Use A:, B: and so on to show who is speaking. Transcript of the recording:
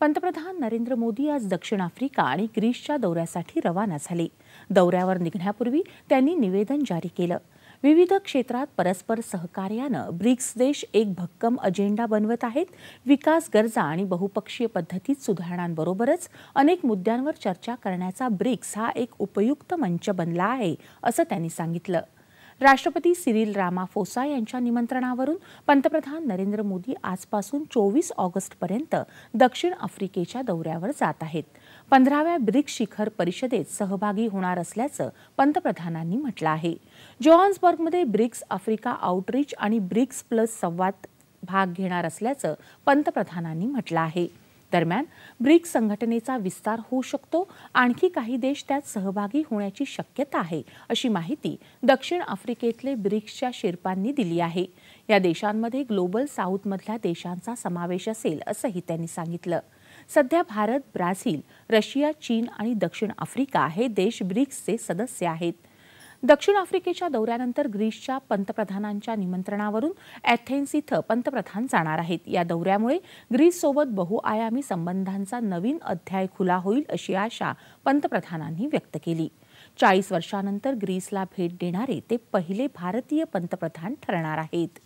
A: पंतप्रधान नरेंद्र मोदी आज दक्षिण आफ्रिका आणि ग्रीसच्या दौऱ्यासाठी रवाना झाले. दौऱ्यावर निघण्यापूर्वी त्यांनी निवेदन जारी केलं. विविध क्षेत्रात परस्पर सहकार्यानं ब्रिक्स देश एक भक्कम अजेंडा बनवत आहेत. विकास गरजा आणि बहुपक्षीय पद्धतीत सुधारणांबरोबरच अनेक मुद्द्यांवर चर्चा करण्याचा ब्रिक्स हा एक उपयुक्त मंच बनला आहे असं त्यांनी सांगितलं. राष्ट्रपती सिरिल रामाफोसा यांच्या निमंत्रणावरून पंतप्रधान नरेंद्र मोदी आजपासून चोवीस ऑगस्टपर्यंत दक्षिण आफ्रिकेच्या दौऱ्यावर जात आहेत. पंधराव्या ब्रिक्स शिखर परिषदेत सहभागी होणार असल्याचं पंतप्रधानांनी म्हटलं आहे. जोहान्सबर्गमध्ये ब्रिक्स आफ्रिका आउटरीच आणि ब्रिक्स प्लस संवाद भाग घेणार असल्याचं पंतप्रधानांनी म्हटलं आहे. दरम्यान ब्रिक्स संघटनेचा विस्तार होऊ शकतो. आणखी काही देश त्यात सहभागी होण्याची शक्यता आहे अशी माहिती दक्षिण आफ्रिकेतले ब्रिक्सच्या शेर्पांनी दिली आहे. या देशांमध्ये ग्लोबल साऊथमधल्या देशांचा समावेश असेल असंही त्यांनी सांगितलं. सध्या भारत ब्राझील रशिया चीन आणि दक्षिण आफ्रिका हे देश ब्रिक्सचे सदस्य आहेत. दक्षिण आफ्रिकेच्या दौऱ्यानंतर ग्रीसच्या पंतप्रधानांच्या निमंत्रणावरून ॲथेन्स इथं पंतप्रधान जाणार आहेत. या दौऱ्यामुळे ग्रीससोबत बहुआयामी संबंधांचा नवीन अध्याय खुला होईल अशी आशा पंतप्रधानांनी व्यक्त केली. चाळीस वर्षानंतर ग्रीसला भेट देणारे ते पहिले भारतीय पंतप्रधान ठरणार आहेत.